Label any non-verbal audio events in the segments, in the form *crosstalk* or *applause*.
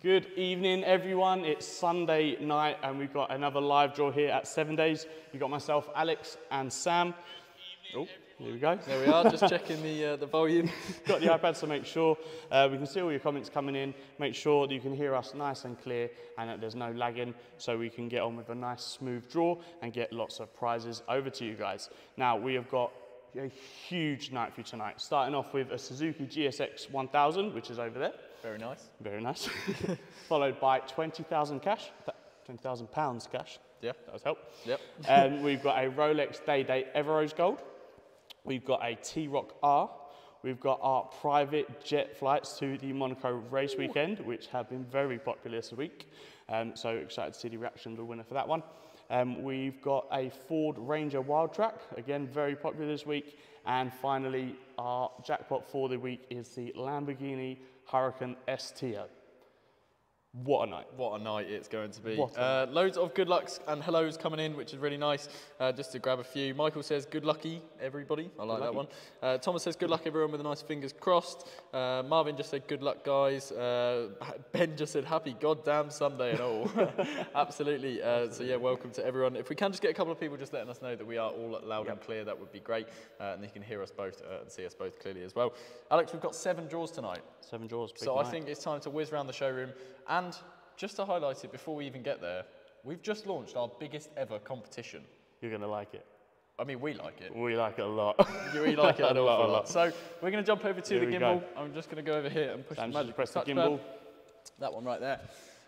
Good evening, everyone. It's Sunday night, and we've got another live draw here at Seven Days. We've got myself, Alex, and Sam. Oh, here we go. There we are, just checking the, uh, the volume. *laughs* got the iPad, so make sure uh, we can see all your comments coming in. Make sure that you can hear us nice and clear and that there's no lagging, so we can get on with a nice, smooth draw and get lots of prizes over to you guys. Now, we have got a huge night for you tonight, starting off with a Suzuki GSX 1000, which is over there. Very nice. Very nice. *laughs* Followed by 20,000 cash, 20,000 pounds cash. Yeah. That was help. Yep. um, we've got a Rolex Day Date Everose Gold. We've got a T-Roc R. We've got our private jet flights to the Monaco race weekend, which have been very popular this week. Um, so excited to see the reaction of the winner for that one. Um, we've got a Ford Ranger Wildtrak, again, very popular this week. And finally, our jackpot for the week is the Lamborghini Huracan STO. What a night. What a night it's going to be. Uh, loads of good lucks and hellos coming in, which is really nice. Uh, just to grab a few. Michael says, good lucky, everybody. I like that one. Uh, Thomas says, good luck, everyone, with a nice fingers crossed. Uh, Marvin just said, good luck, guys. Uh, *laughs* ben just said, happy goddamn Sunday and all. *laughs* Absolutely. Uh, so, yeah, welcome to everyone. If we can just get a couple of people just letting us know that we are all loud and clear, that would be great. Uh, and you can hear us both uh, and see us both clearly as well. Alex, we've got seven draws tonight. Seven draws. So I think it's time to whiz around the showroom. And just to highlight it before we even get there, we've just launched our biggest ever competition. you're going to like it. I mean, we like it. We like it a lot. *laughs* You really like it *laughs* A lot, a lot. lot. So we're going to jump over to Here the gimbal. go. I'm just going to go over here and push Sam, the magic press the gimbal. pad. That one right there.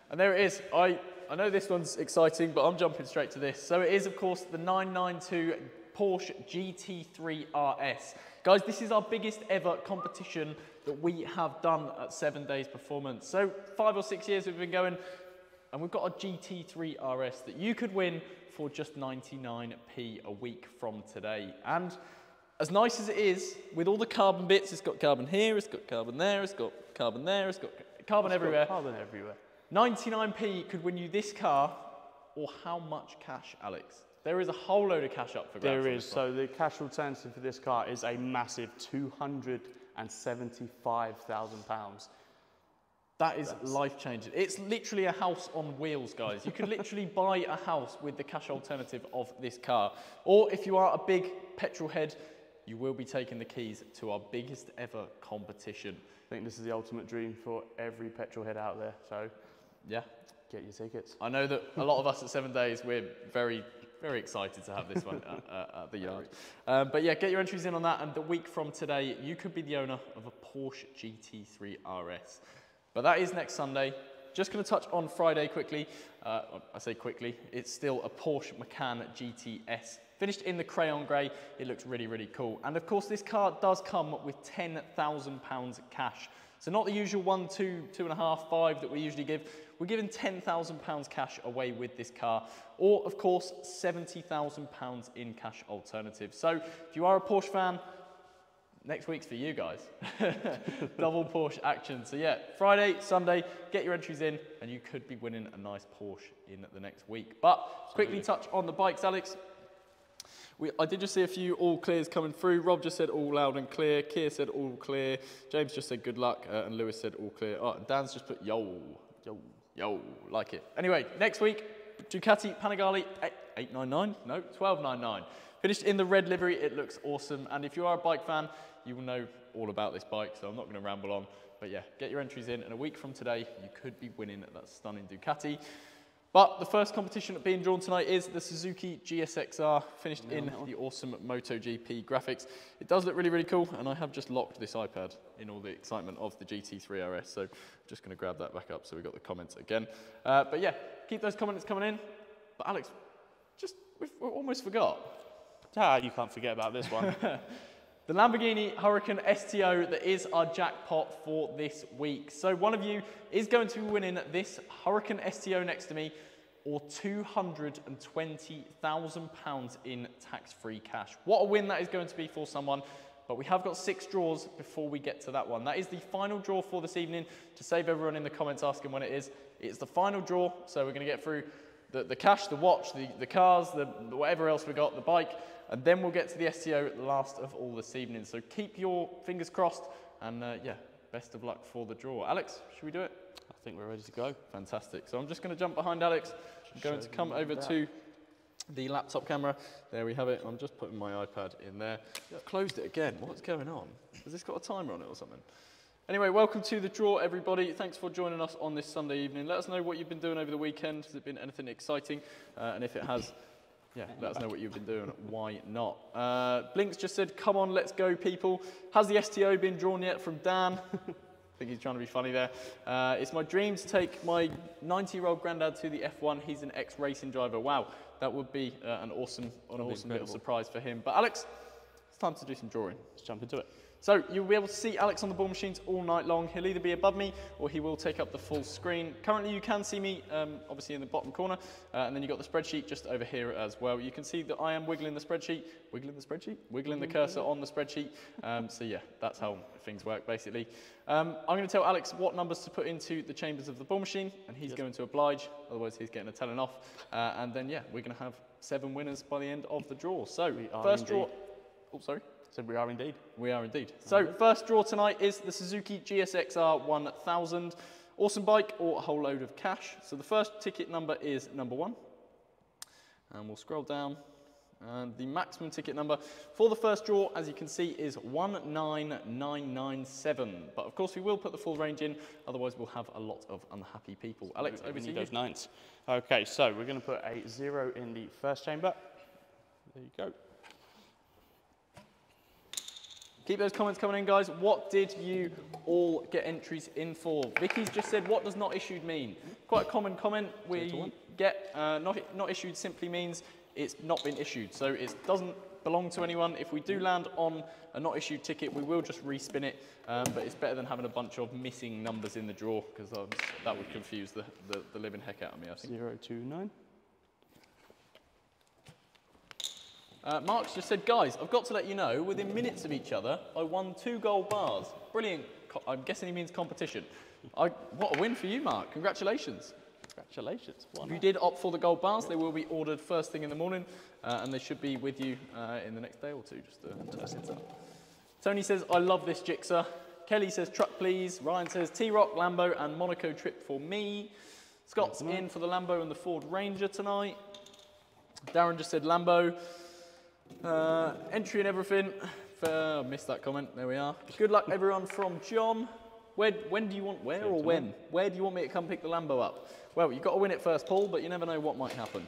And there it is. I, I know this one's exciting, but I'm jumping straight to this. So it is, of course, the 992 Porsche GT3 RS. Guys, this is our biggest ever competition that we have done at Seven Days Performance. So five or six years we've been going, and we've got a GT3 RS that you could win for just 99p a week from today. And as nice as it is, with all the carbon bits, it's got carbon here, it's got carbon there, it's got carbon there, it's got carbon everywhere. Carbon everywhere. 99p could win you this car, or how much cash, Alex? There is a whole load of cash up for grabs. There is. So the cash alternative for this car is a massive £275,000. That is life changing. It's literally a house on wheels, guys. You could literally *laughs* buy a house with the cash alternative of this car. Or if you are a big petrol head, you will be taking the keys to our biggest ever competition. I think this is the ultimate dream for every petrol head out there. So Yeah. get your tickets. I know that a lot of us at Seven Days, we're very, very excited to have this one at, uh, at the *laughs* yard. Um, but yeah, get your entries in on that. And the week from today, you could be the owner of a Porsche GT3 RS. But that is next Sunday. Just going to touch on Friday quickly. Uh, I say quickly, it's still a Porsche Macan GTS. Finished in the crayon grey, it looks really, really cool. And of course, this car does come with £10,000 cash. So not the usual one, two, two and a half, five that we usually give. We're giving £10,000 cash away with this car. Or, of course, £70,000 in cash alternative. So if you are a Porsche fan, next week's for you guys. *laughs* Double Porsche action. So yeah, Friday, Sunday, get your entries in and you could be winning a nice Porsche in the next week. But quickly touch on the bikes, Alex. We, I did just see a few all clears coming through. Rob just said all loud and clear. Keir said all clear. James just said good luck. Uh, and Lewis said all clear. Oh, and Dan's just put yo, yo, yo, like it. Anyway, next week, Ducati Panigale 899, no, 1299. Finished in the red livery, it looks awesome. And if you are a bike fan, you will know all about this bike, so I'm not going to ramble on. But yeah, get your entries in, and a week from today, you could be winning that stunning Ducati. But the first competition being drawn tonight is the Suzuki GSXR, finished in the awesome MotoGP graphics. It does look really, really cool, and I have just locked this iPad in all the excitement of the GT3 RS, so I'm just going to grab that back up so we've got the comments again. Uh, but yeah, keep those comments coming in. But Alex, just, we've, we almost forgot. Ah, you can't forget about this one. *laughs* The Lamborghini Huracan STO that is our jackpot for this week. So one of you is going to be winning this Huracan STO next to me or £220,000 in tax-free cash. What a win that is going to be for someone. But we have got six draws before we get to that one. That is the final draw for this evening. To save everyone in the comments asking when it is, it's the final draw. So we're going to get through the, the cash, the watch, the, the cars, the, the whatever else we got, the bike, and then we'll get to the STO at the last of all this evening. So keep your fingers crossed, and uh, yeah, best of luck for the draw. Alex, should we do it? I think we're ready to go. Fantastic. So I'm just going to jump behind Alex. I'm going to come over that. to the laptop camera. There we have it. I'm just putting my iPad in there. I've closed it again. What's going on? Has this got a timer on it or something? Anyway, welcome to the draw, everybody. Thanks for joining us on this Sunday evening. Let us know what you've been doing over the weekend. Has it been anything exciting? Uh, and if it has, yeah, let us know what you've been doing. Why not? Uh, Blinks just said, "Come on, let's go, people." Has the STO been drawn yet? From Dan. *laughs* I think he's trying to be funny there. Uh, it's my dream to take my 90-year-old granddad to the F1. He's an ex-racing driver. Wow, that would be uh, an awesome, an awesome little surprise for him. But Alex, it's time to do some drawing. Let's jump into it. So you'll be able to see Alex on the ball machines all night long. He'll either be above me or he will take up the full screen. Currently you can see me um, obviously in the bottom corner uh, and then you've got the spreadsheet just over here as well. You can see that I am wiggling the spreadsheet, wiggling the spreadsheet, wiggling the cursor on the spreadsheet. Um, so yeah, that's how things work basically. Um, I'm going to tell Alex what numbers to put into the chambers of the ball machine and he's going to oblige, otherwise he's getting a telling off. Uh, and then yeah, we're going to have seven winners by the end of the draw. So We are first draw, indeed. oh sorry. So we are indeed. We are indeed. So first draw tonight is the Suzuki GSXR 1000. Awesome bike or a whole load of cash. So the first ticket number is number one. And we'll scroll down. And the maximum ticket number for the first draw, as you can see, is 19997. But of course, we will put the full range in, otherwise, we'll have a lot of unhappy people. Alex, over to you. those nines. Okay, so we're going to put a zero in the first chamber. There you go. Keep those comments coming in, guys. What did you all get entries in for? Vicky's just said, what does not issued mean? Quite a common comment we get. Uh, not, not issued simply means it's not been issued. So it doesn't belong to anyone. If we do land on a not issued ticket, we will just respin it. Um, but it's better than having a bunch of missing numbers in the draw because that would confuse the, the, the living heck out of me, I think. Zero two nine. Uh, Mark's just said, guys, I've got to let you know, within minutes of each other, I won two gold bars. Brilliant. I'm guessing he means competition. I, what a win for you, Mark. Congratulations. Congratulations. If you did opt for the gold bars, they will be ordered first thing in the morning, uh, and they should be with you uh, in the next day or two, just to, a heads up. Tony says, I love this Gixxer. Kelly says, truck please. Ryan says, T-Roc, Lambo, and Monaco trip for me. Scott's in for the Lambo and the Ford Ranger tonight. Darren just said Lambo. Uh, entry and everything. Uh, I missed that comment. There we are. Good luck, everyone, from John. Where, when do you want, where or when? Where do you want me to come pick the Lambo up? Well, you've got to win it first, Paul, but you never know what might happen.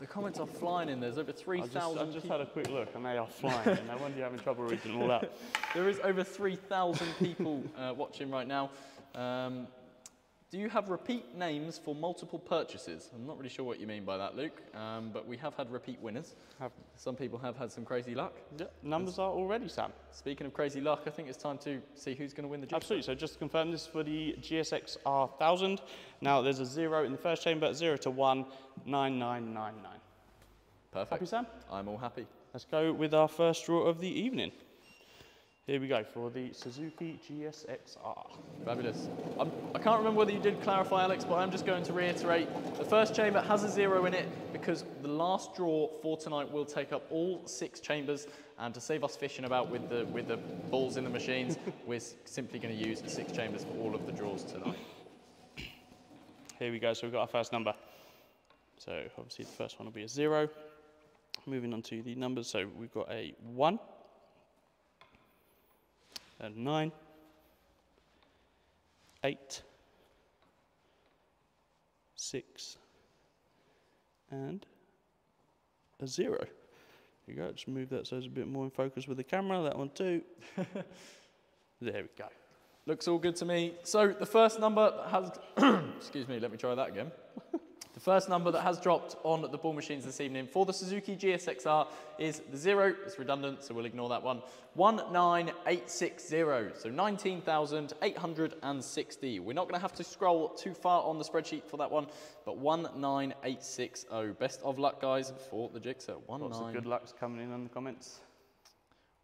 The comments are flying in. There's over I just, 3,000 I just had a quick look and they are flying. and no wonder you're having trouble reading all that. *laughs* There is over 3,000 people uh, watching right now. Um, do you have repeat names for multiple purchases? I'm not really sure what you mean by that, Luke, um, but we have had repeat winners. Have- Some people have had some crazy luck. Yeah, numbers are already, Sam. Speaking of crazy luck, I think it's time to see who's going to win the Gixxer. Absolutely. So just to confirm this for the GSX R1000. Now there's a zero in the first chamber, zero to one, nine nine nine nine. Perfect. Happy, Sam? I'm all happy. Let's go with our first draw of the evening. Here we go for the Suzuki GSXR. Fabulous. I'm, I can't remember whether you did clarify, Alex, but I'm just going to reiterate. The first chamber has a zero in it because the last draw for tonight will take up all six chambers. And to save us fishing about with the, with the balls in the machines, *laughs* we're simply going to use the six chambers for all of the draws tonight. Here we go. So we've got our first number. So obviously the first one will be a zero. Moving on to the numbers. So we've got a one, a nine, eight, six, and a zero. There you go. Just move that so it's a bit more in focus with the camera. That one too. *laughs* there we go. Looks all good to me. So the first number has, *coughs* excuse me, let me try that again. *laughs* first number that has dropped on the ball machines this evening for the Suzuki GSXR is the zero. It's redundant, so we'll ignore that one. 19860, so 19,860. We're not going to have to scroll too far on the spreadsheet for that one, but 19860. Best of luck, guys, for the Gixxer. Lots of good lucks coming in on the comments.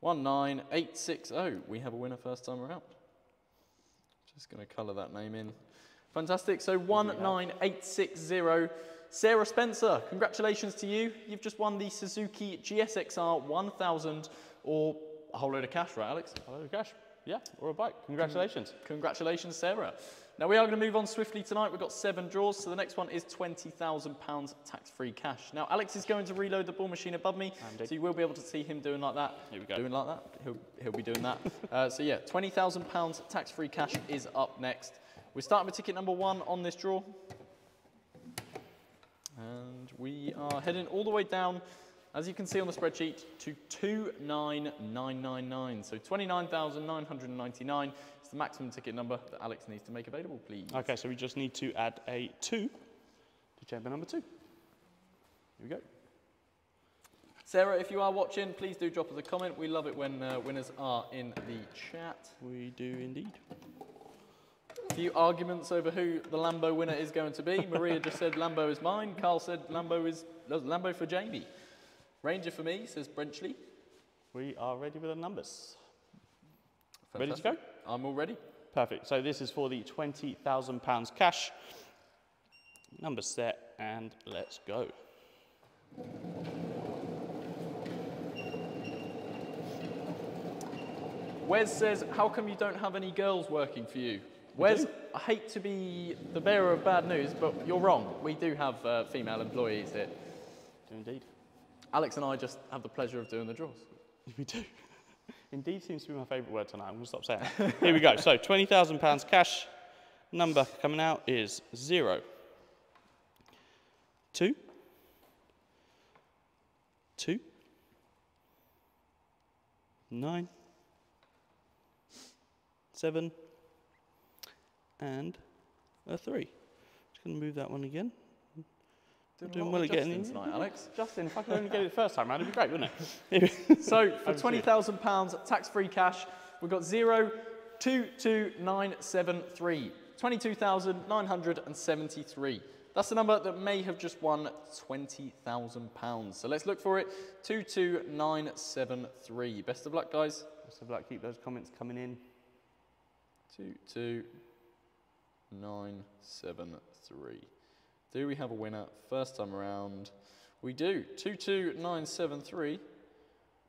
19860. We have a winner first time around. Just going to colour that name in. Fantastic. So 19860. Sarah Spencer, congratulations to you. You've just won the Suzuki GSXR 1000 or a whole load of cash, right, Alex? A whole load of Cash. Yeah, or a bike. Congratulations. Congratulations, Sarah. Now we are going to move on swiftly tonight. We've got seven draws, so the next one is £20,000 tax-free cash. Now Alex is going to reload the ball machine above me, Andy. so you will be able to see him doing like that. Here we go. Doing like that. He'll, he'll be doing that. *laughs* uh, so yeah, £20,000 tax-free cash is up next. We're starting with ticket number one on this draw. And we are heading all the way down, as you can see on the spreadsheet, to 29999. So 29,999 is the maximum ticket number that Alex needs to make available, please. Okay, so we just need to add a 2 to chamber number 2. Here we go. Sarah, if you are watching, please do drop us a comment. We love it when uh, winners are in the chat. We do indeed. Few arguments over who the Lambo winner is going to be. Maria just said Lambo is mine. Carl said Lambo is Lambo for Jamie. Ranger for me, says Brenchley. We are ready with the numbers. Ready to go? I'm all ready. Perfect. So this is for the £20,000 cash. Number set, and let's go. Wes says, how come you don't have any girls working for you? Wes, I hate to be the bearer of bad news, but you're wrong. We do have uh, female employees here. Do indeed. Alex and I just have the pleasure of doing the draws. *laughs* We do. Indeed seems to be my favourite word tonight. I'm going to stop saying it. Here we go. So £20,000 cash. Number coming out is zero, two, two, nine, seven, and a three. Just going to move that one again. Doing, Doing a lot well of at getting adjusting tonight, Alex. *laughs* Justin, if I could only get it the first time round, it'd be great, wouldn't it? *laughs* So for Over to twenty you. thousand pounds tax-free cash, we've got zero two two nine seven three. Twenty-two thousand nine hundred and seventy-three. That's the number that may have just won twenty thousand pounds. So let's look for it. Two two nine seven three. Best of luck, guys. Best of luck. Keep those comments coming in. Two two nine seven three. Do we have a winner first time around? We do. Two two nine seven three.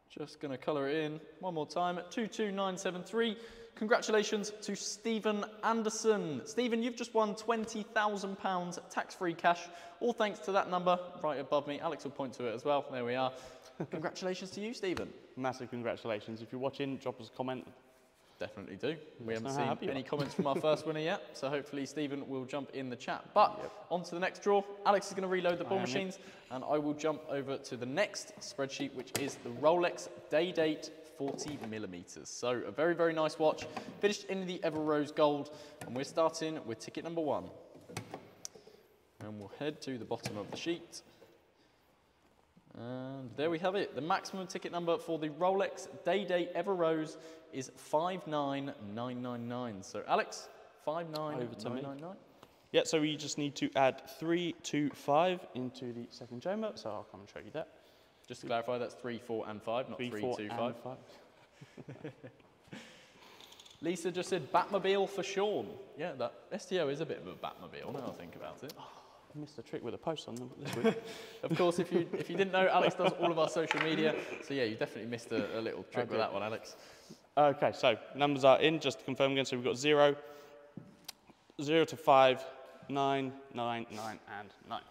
Just going to colour it in one more time. 22973. Congratulations to Stephen Anderson. Stephen, you've just won £20,000 tax free cash, all thanks to that number right above me. Alex will point to it as well. There we are. *laughs* Congratulations to you, Stephen. Massive congratulations. If you're watching, drop us a comment. Definitely do. We us haven't seen any comments from our first winner yet, so hopefully Stephen will jump in the chat. But on to the next draw. Alex is going to reload the ball yep. machines, and I will jump over to the next spreadsheet, which is the Rolex Day Date 40 millimeters. So a very, very nice watch, finished in the Everose Gold, and we're starting with ticket number one. And we'll head to the bottom of the sheet. And there we have it. The maximum ticket number for the Rolex Day Day Everose is 59999. So Alex, Over to me. 59999. Yeah, so we just need to add three, two, five into the second chamber. So I'll come and show you that. Just to clarify, that's 3, 4 and 5, not Three, 3, four, 2, and 5. five. *laughs* Lisa just said Batmobile for Sean. Yeah, that STO is a bit of a Batmobile now I think about it. Oh. I missed a trick with a post on them this week. *laughs* Of course, if you if you didn't know, Alex does all of our social media. So yeah, you definitely missed a, a little trick with that one, Alex. okay, so numbers are in. Just to confirm again, so we've got zero, zero to five, nine, nine, nine, and nine.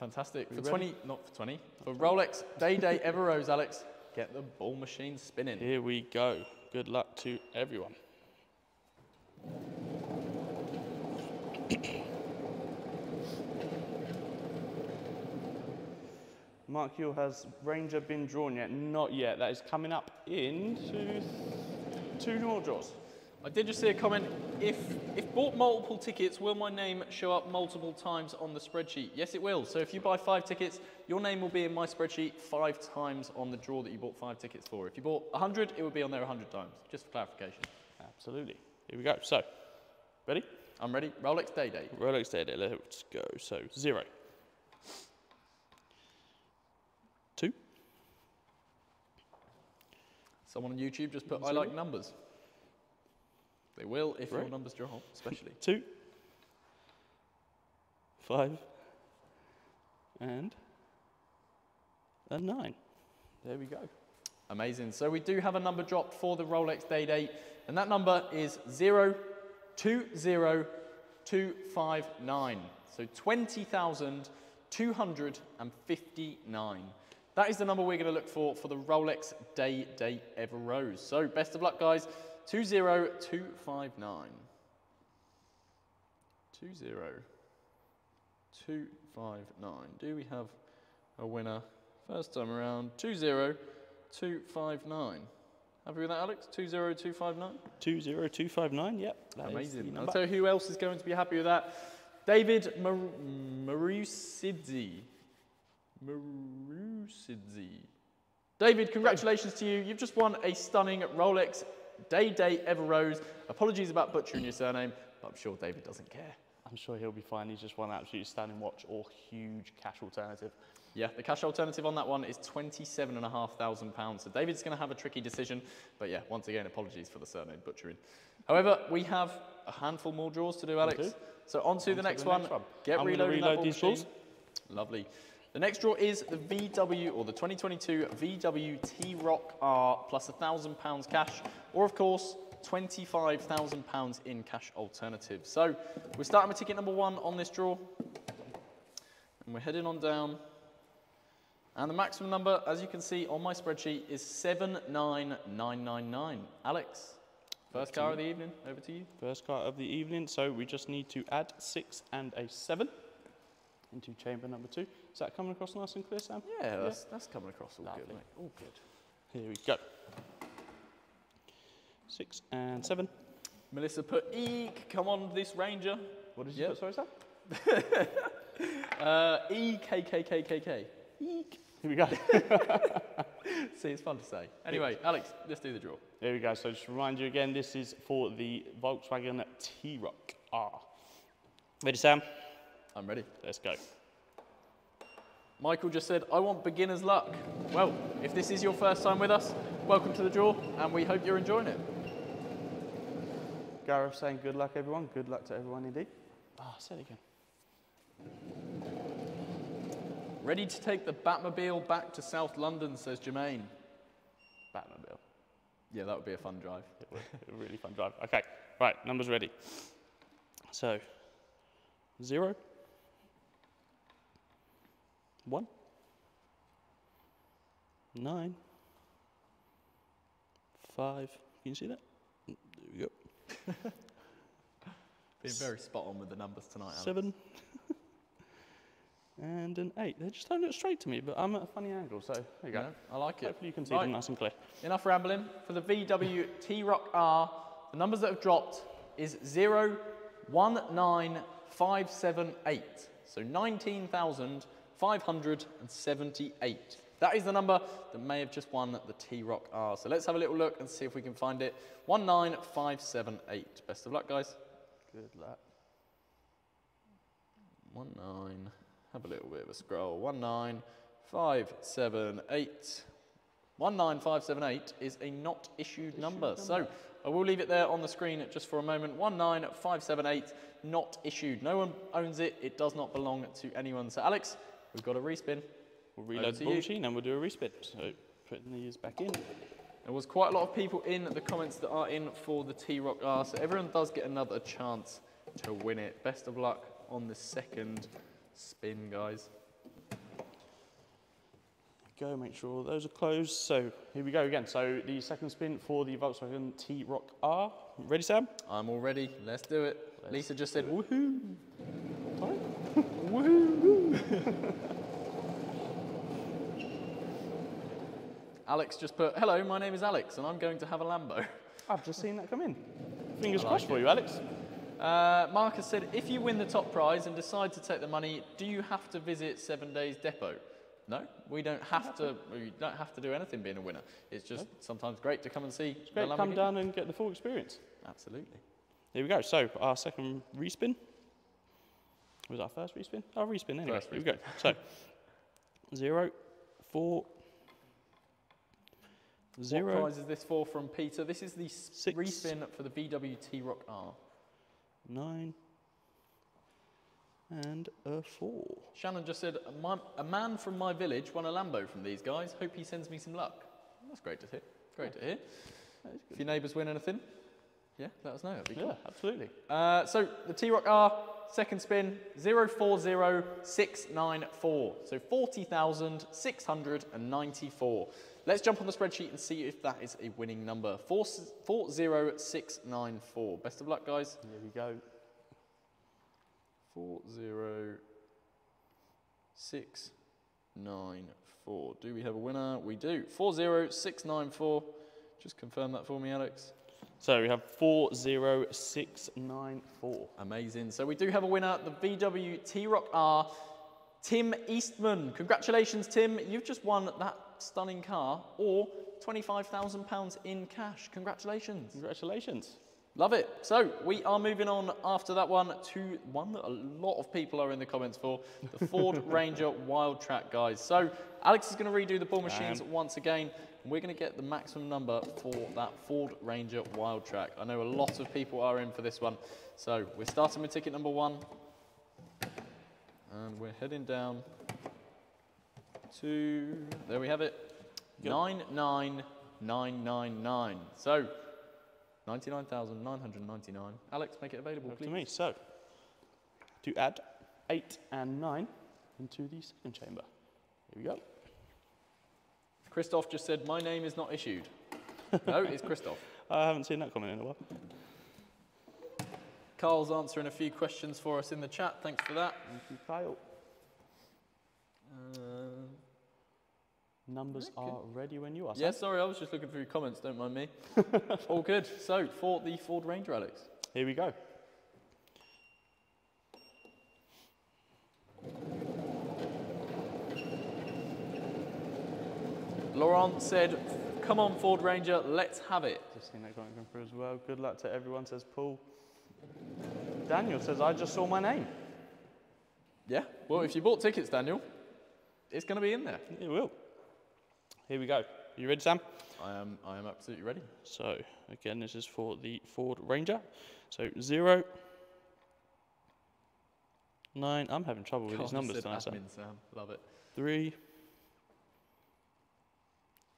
Fantastic. For ready? 20, not for 20, for Rolex Day Day Everose, Alex, get the ball machine spinning. Here we go. Good luck to everyone. Mark Hill has Ranger been drawn yet? Not yet. That is coming up in two, two more draws. I did just see a comment. If if bought multiple tickets, will my name show up multiple times on the spreadsheet? Yes, it will. So if you buy five tickets, your name will be in my spreadsheet five times on the draw that you bought five tickets for. If you bought 100, it would be on there 100 times. Just for clarification. Absolutely. Here we go. So, ready? I'm ready. Rolex Day Day. Rolex Day Day. Let's go. So, zero. Two. Someone on YouTube just put I like numbers. They will if your numbers draw, especially. *laughs* two, five, and a nine. There we go. Amazing. So we do have a number dropped for the Rolex Day Date, and that number is zero two zero 259. So 20,259. That is the number we're going to look for for the Rolex Day Date Everose. So best of luck, guys. 20259. 20259. Do we have a winner? First time around, 20259. Happy with that, Alex? 20259? 20259, yep. Amazing. I'll tell you who else is going to be happy with that. David Mar- Marusidzi. Marusidzi. David, congratulations to you. You've just won a stunning Rolex Day Day Everose. Apologies about butchering your surname, but I'm sure David doesn't care. I'm sure he'll be fine. He's just won an absolutely stunning watch or huge cash alternative. Yeah, the cash alternative on that one is £27,500. So David's going to have a tricky decision. But yeah, once again, apologies for the surname butchering. However, we have a handful more draws to do, Alex. So on to On the to next the one. next one. Get I'm reloading that reload ball these machine. balls. Lovely. The next draw is the VW or the 2022 VW T-Roc R plus £1,000 cash, or of course, £25,000 in cash alternative. So we're starting with ticket number one on this draw. And we're heading on down. And the maximum number, as you can see on my spreadsheet, is 79999. Alex, first car of the evening, over to you. First car of the evening, so we just need to add six and a seven into chamber number two. Is that coming across nice and clear, Sam? Yeah, that's, that's coming across all good, Lovely. mate. All good. Here we go. Six and seven. Melissa put eek, come on, this Ranger. What did you Yep. put, sorry, Sam? *laughs* Uh, E K K K K K. Eek. Here we go. *laughs* See, it's fun to say. Anyway, Alex, let's do the draw. There we go. So just to remind you again, this is for the Volkswagen T-Roc R. Ready, Sam? I'm ready. Let's go. Michael just said, I want beginner's luck. Well, if this is your first time with us, welcome to the draw, and we hope you're enjoying it. Gareth saying good luck, everyone. Good luck to everyone indeed. Ah, say it again. Ready to take the Batmobile back to South London, says Jermaine. Batmobile. Yeah, that would be a fun drive. A really fun drive. Okay, right, numbers ready. So, zero, one, nine, five. Can you see that? Mm, There we go. *laughs* Being very spot on with the numbers tonight, Alex. Seven. *laughs* and an eight. They just don't look straight to me, but I'm at a funny angle, so there you go. I like it. Hopefully you can see Right. them nice and clear. Enough rambling. For the VW *laughs* T-Roc R, the numbers that have dropped is 019578. So 19,578. That is the number that may have just won the T-Roc R. So let's have a little look and see if we can find it. 19578. Best of luck, guys. Good luck. One nine. Have a little bit of a scroll. One nine five seven eight. One nine five seven eight is a not issued number. So I will leave it there on the screen just for a moment. One nine five seven eight, not issued. No one owns it. It does not belong to anyone. So Alex, we've got a respin. We'll reload the ball machine and we'll do a respin. So putting these back in. There was quite a lot of people in the comments that are in for the T-Roc R, so everyone does get another chance to win it. Best of luck on the second spin, guys. Go, make sure all those are closed. So here we go again. So the second spin for the Volkswagen T-Roc R. Ready, Sam? I'm all ready. Let's do it. Let's Lisa just said, woohoo. Alex just put, hello, my name is Alex, and I'm going to have a Lambo. I've just seen that come in. Fingers like crossed for you, Alex. Uh, Marcus said, if you win the top prize and decide to take the money, do you have to visit Seven Days Depot? No, we don't have to. We don't have to do anything being a winner. It's just sometimes great to come and see. It's great the to come down and get the full experience. Absolutely. Here we go. So our second respin. Was our first respin? Our respin anyway. First Here we go. So zero, four, What zero, prize is this for from Peter? This is the s- Six. respin for the VW T-Roc R. nine, and a four. Shannon just said, a man from my village won a Lambo from these guys. Hope he sends me some luck. That's great to hear. Great to hear. If your neighbours win anything, Yeah, let us know. That'd be cool. Yeah, absolutely. Uh, so the T-Roc R, second spin, 040694. So 40,694. Let's jump on the spreadsheet and see if that is a winning number. Four, 40694. Best of luck, guys. Here we go. 40694. Do we have a winner? We do. 40694. Just confirm that for me, Alex. So we have 40694. Amazing. So we do have a winner, the VW T-Roc R, Tim Eastman. Congratulations, Tim. You've just won that stunning car or £25,000 in cash. Congratulations. Congratulations. Love it. So we are moving on after that one to one that a lot of people are in the comments for, the Ford *laughs* Ranger Wildtrak, guys. So Alex is going to redo the ball machines once again. And we're going to get the maximum number for that Ford Ranger Wildtrak. I know a lot of people are in for this one. So we're starting with ticket number one. And we're heading down to, there we have it, Good. 99999. So 99,999. Alex, make it available, Up to me. So to add 8 and 9 into the second chamber. Here we go. Christoph just said, my name is not issued. *laughs* no, it's Christoph. I haven't seen that comment in a while. Carl's answering a few questions for us in the chat. Thanks for that. Thank you, Kyle. Uh, Numbers are ready when you are. yeah, sorry, I was just looking through your comments. Don't mind me. *laughs* All good. So, for the Ford Ranger, Alex. Here we go. Laurent said, come on, Ford Ranger, let's have it. Just seen that comment come through as well. Good luck to everyone, says Paul. Daniel says, I just saw my name. Yeah, well, if you bought tickets, Daniel, it's going to be in there. It will. Here we go. You ready, Sam? I am, I am absolutely ready. So, again, this is for the Ford Ranger. So, zero, nine. I'm having trouble with these numbers tonight, Sam. admin, Sam. Love it. Three,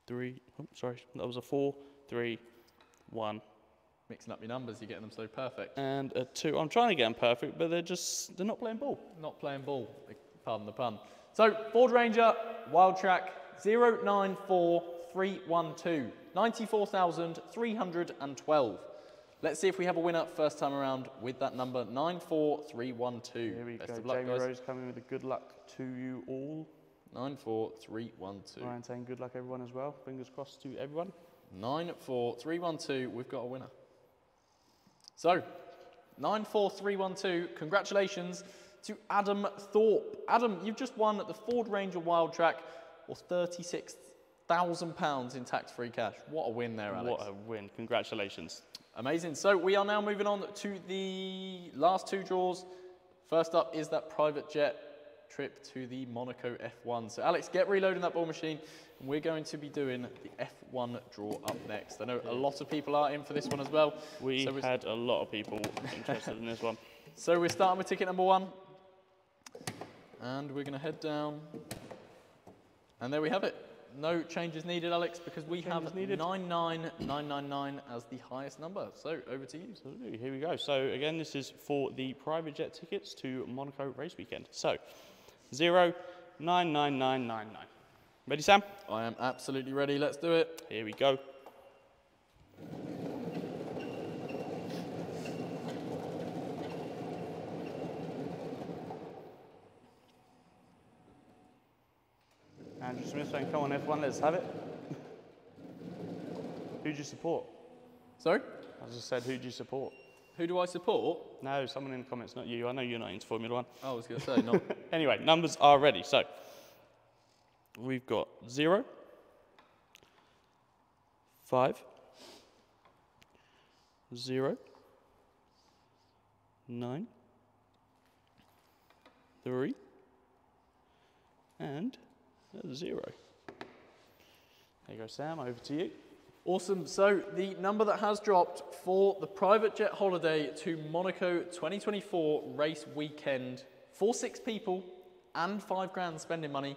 three. Oh, sorry, that was a four, three, one, Mixing up your numbers, you're getting them so perfect. and a two. I'm trying to get them perfect, but they're just they're not playing ball. Not playing ball, pardon the pun. So, Ford Ranger, Wildtrak, 094312, 94,312. Let's see if we have a winner first time around with that number, 94312. Here we Best go. of luck, Jamie guys. Rose coming with a good luck to you all. 94312. Ryan saying good luck everyone as well. Fingers crossed to everyone. 94312, we've got a winner. So, 94312, congratulations to Adam Thorpe. Adam, you've just won the Ford Ranger Wildtrak or £36,000 in tax-free cash. What a win there, Alex. What a win! Congratulations. Amazing. So we are now moving on to the last two draws. First up is that private jet trip to the Monaco F1. So Alex, get reloading that ball machine. And we're going to be doing the F1 draw up next. I know a lot of people are in for this one as well. We so, had a lot of people interested in this one. *laughs* so we're starting with ticket number one. And we're going to head down. And there we have it. No changes needed, Alex, because we have changes needed. 99999 as the highest number. So over to you. Absolutely. Here we go. So again, this is for the private jet tickets to Monaco race weekend. So zero nine nine nine nine nine. Ready, Sam? I am absolutely ready. Let's do it. Here we go. Andrew Smith saying, come on F1, let's have it. *laughs* who do you support? Sorry, I just said, who do you support? Who do I support? No, someone in the comments, not you. I know you're not into Formula One. I was going to say, not. *laughs* Anyway, numbers are ready. So we've got zero, five, zero, nine, three, and zero. There you go, Sam. Over to you. Awesome. So the number that has dropped for the private jet holiday to Monaco 2024 race weekend for six people and five grand spending money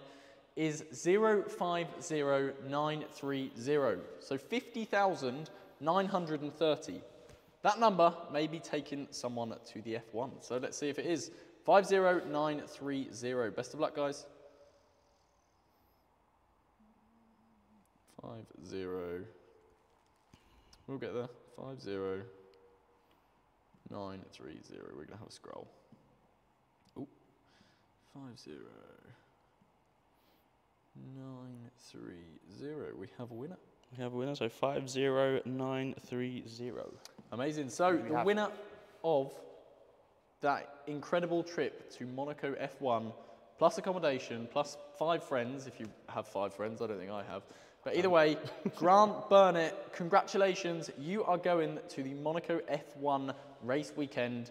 is 050930. So 50,930. That number may be taking someone to the F1. So let's see if it is 50930. Best of luck, guys. Five zero. We'll get there. Five zero nine three zero. We're gonna have a scroll. Oh, five zero nine three zero. We have a winner. We have a winner, so 50930. Amazing. So We the winner of that incredible trip to Monaco F1, plus accommodation, plus five friends, if you have five friends, I don't think I have. But either way, Grant Burnett, congratulations. You are going to the Monaco F1 race weekend.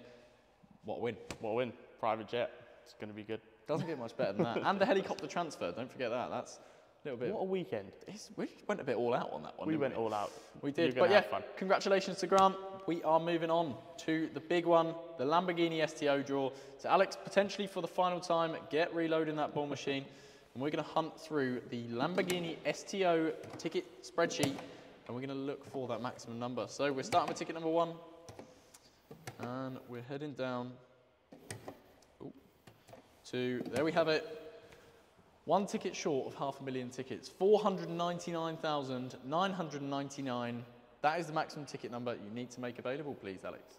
What a win. What a win. Private jet. It's going to be good. Doesn't get much better than that. And the helicopter transfer, don't forget that. That's a little bit. What a weekend. It's, we went a bit all out on that one. We went all out. We did, but yeah, have fun. congratulations to Grant. We are moving on to the big one, the Lamborghini STO draw. So Alex, potentially for the final time, get reloading that ball machine, and we're going to hunt through the Lamborghini STO ticket spreadsheet, and we're going to look for that maximum number. So we're starting with ticket number one, and we're heading down ooh, to there we have it. One ticket short of half a million tickets, 499,999. That is the maximum ticket number you need to make available, please, Alex.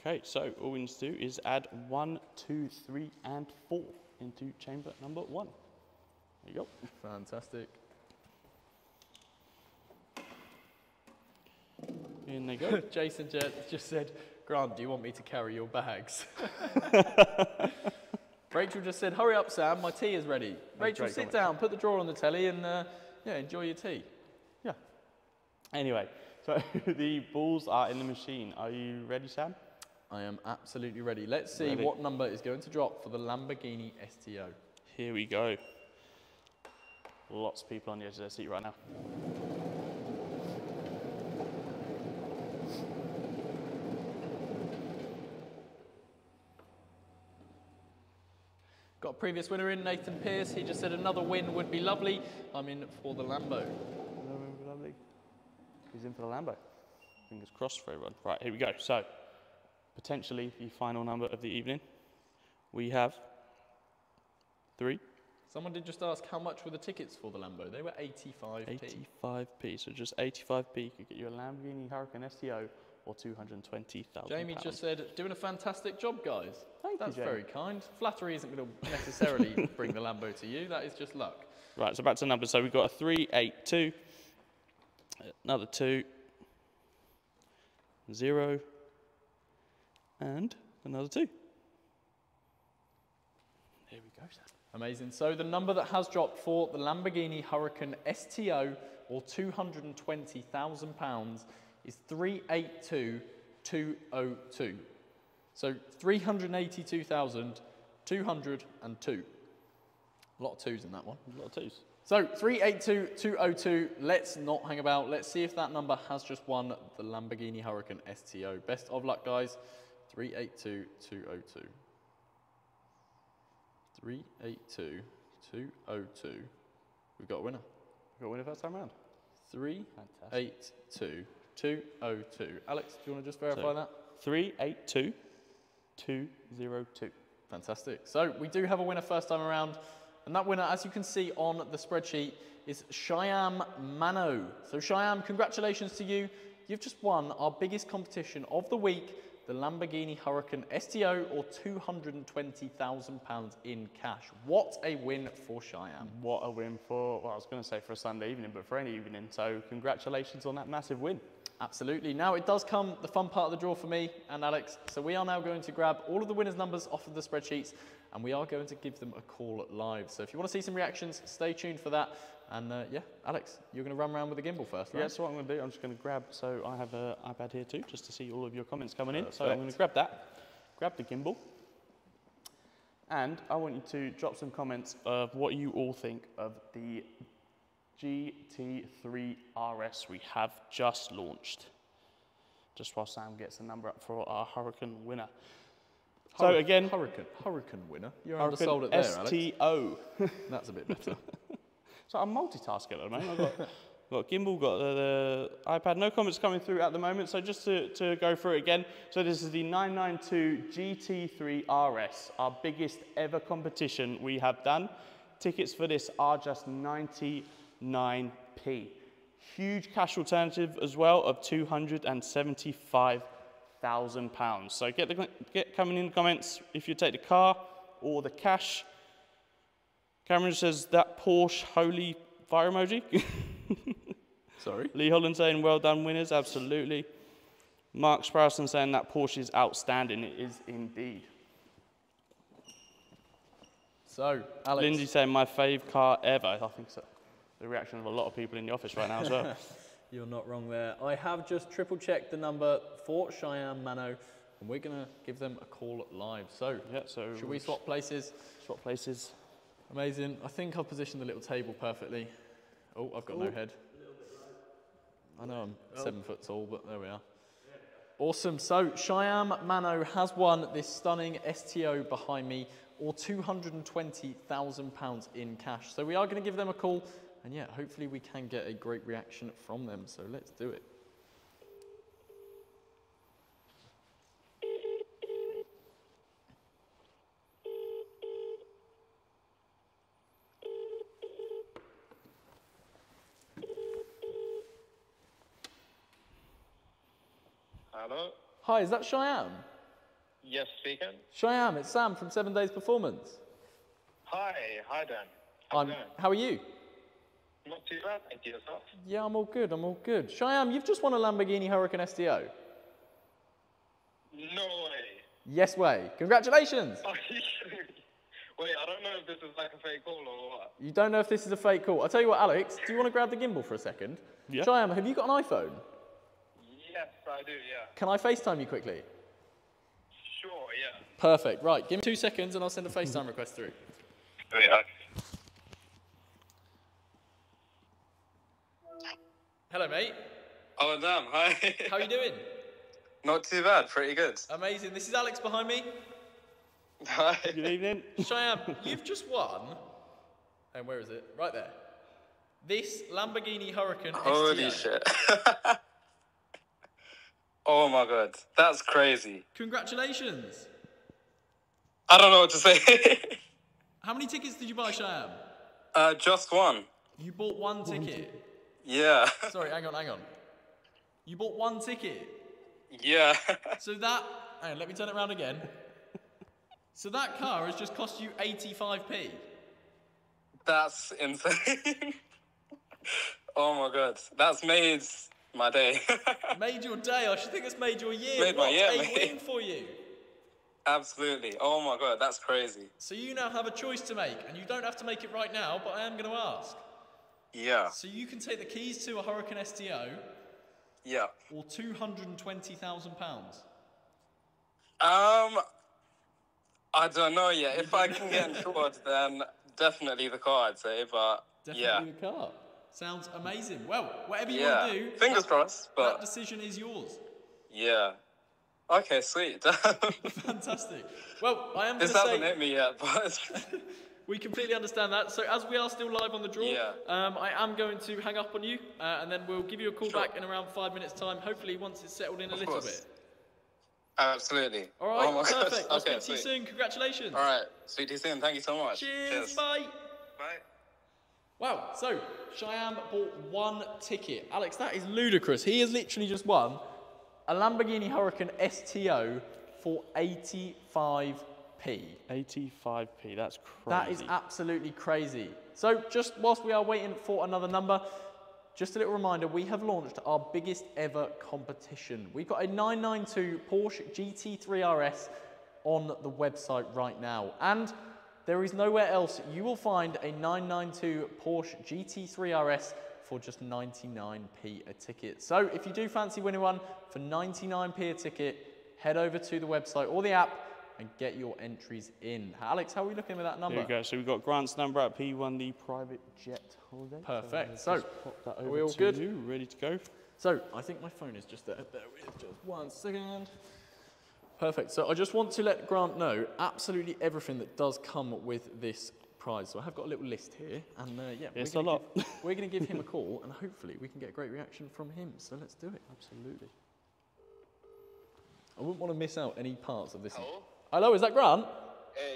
Okay, so all we need to do is add one, two, three, and four into chamber number one. There you go. Fantastic. In they go. *laughs* Jason just said, Grant, do you want me to carry your bags? *laughs* Rachel just said, hurry up, Sam, my tea is ready. Rachel, sit comment. down, put the drawer on the telly, and uh, yeah, enjoy your tea. Yeah. Anyway, *laughs* so the balls are in the machine. Are you ready, Sam? I am absolutely ready. Let's see Ready. what number is going to drop for the Lamborghini STO. Here we go. Lots of people on the edge of their seat right now. Got a previous winner in, Nathan Pierce. He just said another win would be lovely. I'm in for the Lambo. Lovely. He's in for the Lambo. Fingers crossed for everyone. Right, here we go. So, potentially the final number of the evening. We have three, Someone did just ask how much were the tickets for the Lambo. They were 85p. 85p. So just 85p could get you a Lamborghini Huracan STO or 220,000 Jamie just said, doing a fantastic job, guys. Thank you, That's Jamie. very kind. Flattery isn't going to necessarily *laughs* bring the Lambo to you. That is just luck. Right, so back to numbers. So we've got a 3, 8, 2, another 2, 0, and another 2. There we go, Sam. Amazing. So the number that has dropped for the Lamborghini Huracan STO, or £220,000, is 382202. So 382,202. A lot of twos in that one. A lot of twos. So 382202, let's not hang about. Let's see if that number has just won the Lamborghini Huracan STO. Best of luck, guys. 382202. 382202. We've got a winner. We've got a winner first time round. Fantastic. 382202. Alex, do you want to just verify So- that? 382 202. Fantastic. So we do have a winner first time around, and that winner, as you can see on the spreadsheet, is Shyam Mano. So Shyam, congratulations to you. You've just won our biggest competition of the week, the Lamborghini Huracan STO, or £220,000 in cash. What a win for Cheyenne. What a win for, well, I was going to say for a Sunday evening, but for any evening. So, congratulations on that massive win. Absolutely. Now it does come the fun part of the draw for me and Alex. So we are now going to grab all of the winners' numbers off of the spreadsheets and we are going to give them a call live. So if you want to see some reactions, stay tuned for that. And uh, yeah, Alex, you're going to run around with the gimbal first, right? Yeah, so what I'm going to do, I'm just going to grab, so I have an iPad here too, just to see all of your comments coming in. So I'm going to grab that, grab the gimbal, and I want you to drop some comments of what you all think of the GT3 RS we have just launched. Just while Sam gets the number up for our Huracan winner. So again, Huracan, Hurricane winner. You're Hurricane undersold it there, Alex. STO. That's a bit better. *laughs* So I'm multitasking at the moment. I've got *laughs* got gimbal, got the, the iPad. No comments coming through at the moment, so just to, to go through it again. So this is the 992 GT3 RS, our biggest ever competition we have done. Tickets for this are just 99p. Huge cash alternative as well of 275,000 pounds. So get the get coming in the comments if you take the car or the cash. Cameron says that Porsche holy fire emoji. *laughs* Sorry. Lee Holland saying well done winners, absolutely. Mark Sproulson saying that Porsche is outstanding. It is indeed. So, Alex. Lindsay saying my fave car ever. I think so. The reaction of a lot of people in the office right now as well. *laughs* You're not wrong there. I have just triple checked the number for Cheyenne Mano, and we're going to give them a call live. So, yeah, so should we swap places? Swap places. Amazing. I think I've positioned the little table perfectly. Oh, I've got Ooh. no head. I know I'm oh. seven foot tall, but there we are. Awesome. So Cheyenne Mano has won this stunning STO behind me, or £220,000 in cash. So we are going to give them a call, and yeah, hopefully we can get a great reaction from them. So let's do it. Hello? Hi, is that Cheyenne? Yes, speaking. Cheyenne, it's Sam from Seven Days Performance. Hi, hi Dan. How, I'm, how are you? Not too bad, thank you. Yourself? Yeah, I'm all good, I'm all good. Cheyenne, you've just won a Lamborghini Huracan STO. No way. Yes way. Congratulations. *laughs* Wait, I don't know if this is like a fake call or what. You don't know if this is a fake call. I'll tell you what, Alex, do you want to grab the gimbal for a second? Yeah. Cheyenne, have you got an iPhone? Yes, I do, yeah. Can I FaceTime you quickly? Sure, yeah. Perfect. Right, give me two seconds and I'll send a FaceTime request through. Wait, Hello, mate. Oh, damn. Hi. How are you doing? *laughs* Not too bad. Pretty good. Amazing. This is Alex behind me. Hi. Good evening. *laughs* Cheyenne, you've just won. And where is it? Right there. This Lamborghini Huracan Holy shit. *laughs* Oh my god, that's crazy. Congratulations. I don't know what to say. *laughs* How many tickets did you buy, Cheyenne? Uh, just one. You bought one ticket? Yeah. *laughs* Sorry, hang on, hang on. You bought one ticket? Yeah. so that, hang on, let me turn it around again. So that car has just cost you 85p? That's insane. *laughs* oh my god, that's made my day. *laughs* made your day. I should think it's made your year. Made what my year, a win for you. Absolutely. Oh my god, that's crazy. So you now have a choice to make, and you don't have to make it right now, but I am going to ask. Yeah. So you can take the keys to a Huracan STO. Yeah. Or two hundred and twenty thousand pounds. Um, I don't know yet. If I *laughs* can get insured, then definitely the car, I'd say. But definitely yeah. the car. Sounds amazing. Well, whatever you yeah. want to do, fingers crossed. But that decision is yours. Yeah. Okay, sweet. *laughs* Fantastic. Well, I am. This hasn't hit me yet, but *laughs* we completely understand that. So as we are still live on the draw, yeah. um, I am going to hang up on you, uh, and then we'll give you a call sure. back in around five minutes' time. Hopefully, once it's settled in a of little course. bit. Absolutely. All right, *laughs* oh perfect. I'll okay, speak to you soon. Congratulations. All right, speak to you soon. Thank you so much. Cheers. Cheers. Bye. Bye. Wow, so Cheyenne bought one ticket. Alex, that is ludicrous. He has literally just won a Lamborghini Huracan STO for 85p. 85p, that's crazy. That is absolutely crazy. So just whilst we are waiting for another number, just a little reminder, we have launched our biggest ever competition. We've got a 992 Porsche GT3 RS on the website right now. And there is nowhere else you will find a 992 Porsche GT3 RS for just 99p a ticket. So if you do fancy winning one for 99p a ticket, head over to the website or the app and get your entries in. Alex, how are we looking with that number? There you go. So we've got Grant's number at P1, the private jet holiday. Perfect. So, so pop that over we all good? You, ready to go? So I think my phone is just there. There it is. Just one second. Perfect. So I just want to let Grant know absolutely everything that does come with this prize. So I have got a little list here, and uh, yeah, It's we're a *laughs* gonna lot. Give, we're going to give him a *laughs* call, and hopefully we can get a great reaction from him. So let's do it. Absolutely. I wouldn't want to miss out any parts of this. Hello? Hello, is that Grant? Uh,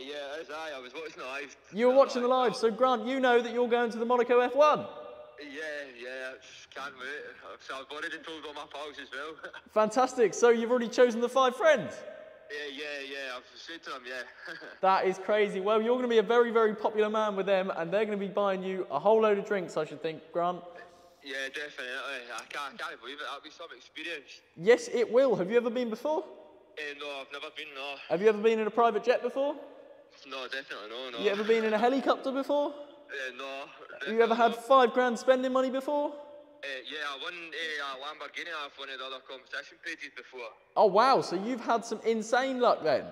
yeah, it's I. I was watching the live. You were watching the live, so Grant, you know that you're going to the Monaco F1. Yeah, yeah, can't wait. So I've already told all my pals as well. *laughs* Fantastic. So you've already chosen the five friends. Yeah, yeah, yeah. I've to them, yeah. *laughs* That is crazy. Well, you're going to be a very, very popular man with them, and they're going to be buying you a whole load of drinks, I should think, Grant. yeah, definitely. I can't, I can't believe it. That'll be some experience. Yes, it will. Have you ever been before? Uh, no, I've never been, no. Have you ever been in a private jet before? No, definitely no, no. You ever been in a helicopter before? Uh, no. Have You ever had five grand spending money before? Uh, yeah, I won uh, a Lamborghini off one of the other competition pages before. Oh, wow. So you've had some insane luck then.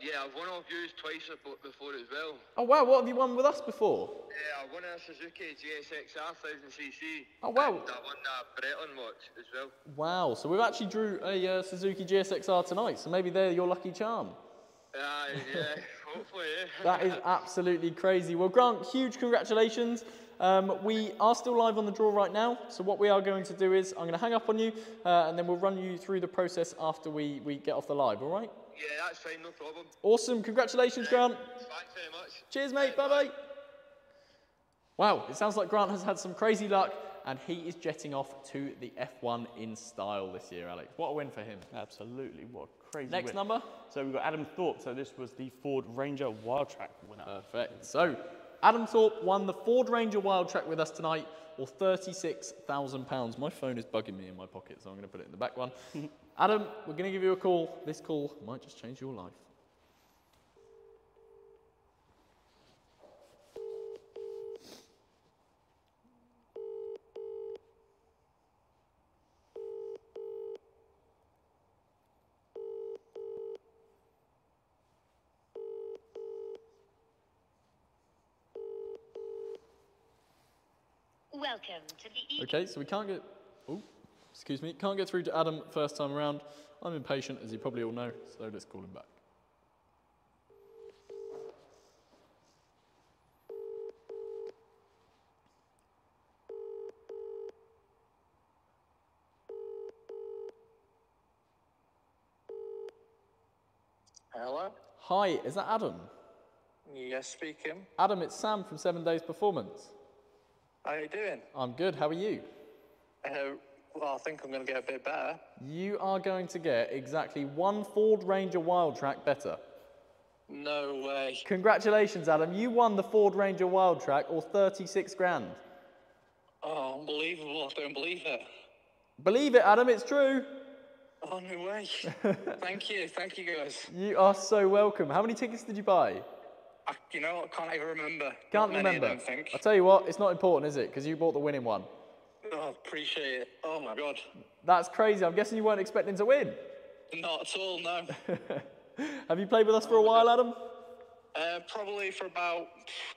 Yeah, I've won off yous twice before as well. Oh, wow. What have you won with us before? Yeah, I won a Suzuki GSXR 1000cc. Oh, wow. And I won a Breton watch as well. Wow. So we've actually drew a uh, Suzuki GSXR tonight. So maybe they're your lucky charm. Uh, yeah, *laughs* hopefully, yeah. That is absolutely crazy. Well, Grant, huge congratulations. Um, we are still live on the draw right now. So what we are going to do is I'm going to hang up on you, uh, and then we'll run you through the process after we, we get off the live. All right? Yeah, that's fine, no problem. Awesome. Congratulations, Grant. Thanks very much. Cheers, mate. Bye bye. Wow, it sounds like Grant has had some crazy luck, and he is jetting off to the F1 in style this year, Alex. What a win for him. Absolutely. What a crazy Next win. number. So we've got Adam Thorpe. So this was the Ford Ranger Wildtrak winner. Perfect. So, Adam Thorpe won the Ford Ranger Wildtrak with us tonight, or £36,000. My phone is bugging me in my pocket, so I'm going to put it in the back one. *laughs* Adam, we're going to give you a call. This call might just change your life. Welcome to the E. Okay, so we can't get. Oh, excuse me. Can't get through to Adam first time around. I'm impatient, as you probably all know, so let's call him back. Hello? Hi, is that Adam? Yes, speaking. Adam, it's Sam from Seven Days Performance. How are you doing? I'm good. How are you? Uh, well, I think I'm going to get a bit better. You are going to get exactly one Ford Ranger Wildtrak better. No way. Congratulations, Adam. You won the Ford Ranger Wildtrak, or 36 grand. Oh, unbelievable. I don't believe it. Believe it, Adam, it's true. Oh, no way. *laughs* Thank you. Thank you, guys. You are so welcome. How many tickets did you buy? I, you know, I can't even remember. Can't many, remember. I don't think. I'll tell you what, it's not important, is it? Because you bought the winning one. Oh, appreciate it. Oh, my God. That's crazy. I'm guessing you weren't expecting to win. Not at all, no. *laughs* Have you played with us for a while, Adam? uh, probably for about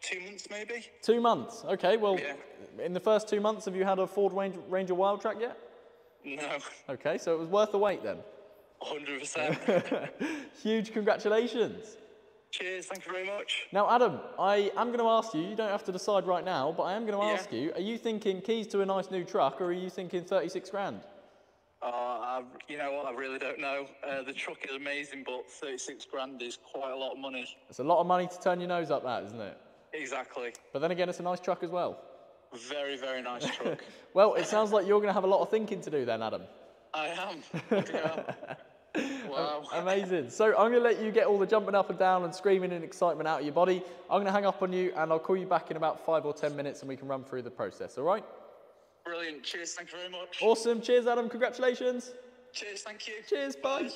two months, maybe. Two months. Okay, well, Yeah. in the first two months, have you had a Ford Ranger, Ranger Wildtrak yet? No, Okay, so it was worth the wait then. 100%. *laughs* Huge congratulations. Cheers. Thank you very much. Now, Adam, I am going to ask you, you don't have to decide right now, but I am going to Yeah. ask you, are you thinking keys to a nice new truck or are you thinking 36 grand? Uh, I, you know what? I really don't know. Uh, the truck is amazing, but 36 grand is quite a lot of money. It's a lot of money to turn your nose up that, isn't it? Exactly. But then again, it's a nice truck as well. Very, very nice truck. *laughs* Well, it sounds like you're going to have a lot of thinking to do then, Adam. I am. *laughs* Wow. Amazing. So I'm going to let you get all the jumping up and down and screaming and excitement out of your body. I'm going to hang up on you and I'll call you back in about five or 10 minutes and we can run through the process, all right? Brilliant. Cheers. Thank you very much. Awesome. Cheers, Adam. Congratulations. Cheers. Thank you. Cheers. Bye.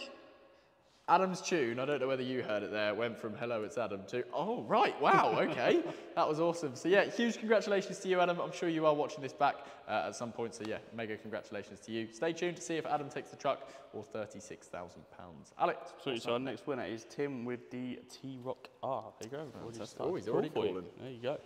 Adam's tune, I don't know whether you heard it there, went from hello, it's Adam to, oh, right, wow, okay. *laughs* that was awesome. So, yeah, huge congratulations to you, Adam. I'm sure you are watching this back uh, at some point. So, yeah, mega congratulations to you. Stay tuned to see if Adam takes the truck or £36,000. Alex. Absolutely. So our next winner is Tim with the T-Roc R. There you go. Fantastic. Oh, he's already call for you. calling. There you go.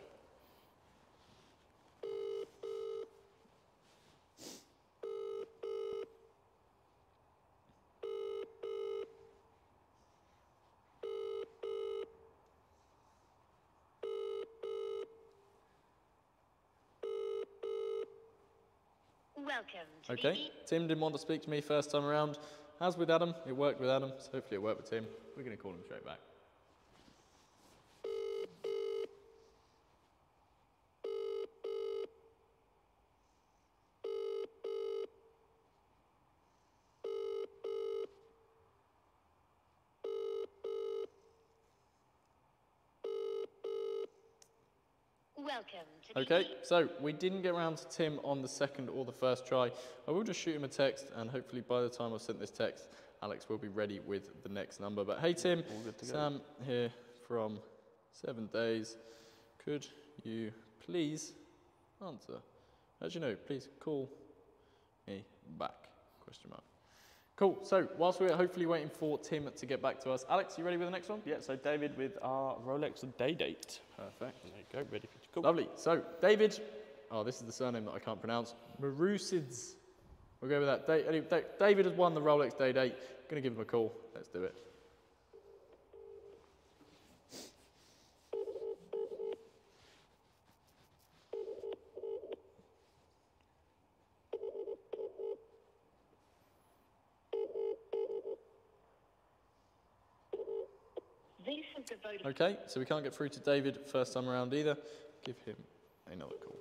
Welcome Okay, Tim didn't want to speak to me first time around. As with Adam, it worked with Adam, so hopefully it worked with Tim. We're going to call him straight back. E. Welcome to the Okay, so we didn't get around to Tim on the second or the first try. I will just shoot him a text, and hopefully by the time I've sent this text, Alex will be ready with the next number. But hey, Tim, Sam here from Seven Days. Could you please answer? As you know, please call me back? Question mark. Cool. So whilst we're hopefully waiting for Tim to get back to us, Alex, you ready with the next one? Yeah, so David with our Rolex day date. Perfect. There you go, ready for you. Lovely. So, David, oh, this is the surname that I can't pronounce. Marusids. We'll go with that. David has won the Rolex day date. Going to give him a call. Let's do it. This is the Vodafone. Okay, so we can't get through to David first time around either. Give him another call.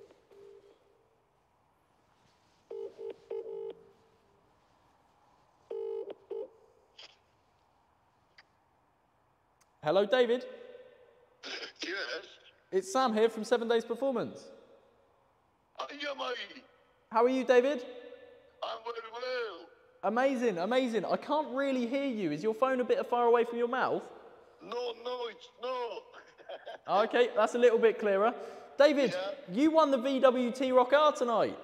Hello, David. Yes. It's Sam here from Seven Days Performance. Hiya, mate. How are you, David? I'm very well. Amazing, amazing. I can't really hear you. Is your phone a bit far away from your mouth? No, no, it's no. *laughs* Okay, that's a little bit clearer. David, you won the VW T-Roc R tonight.